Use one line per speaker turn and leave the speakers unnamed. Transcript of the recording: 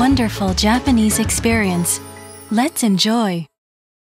wonderful Japanese experience. Let's enjoy.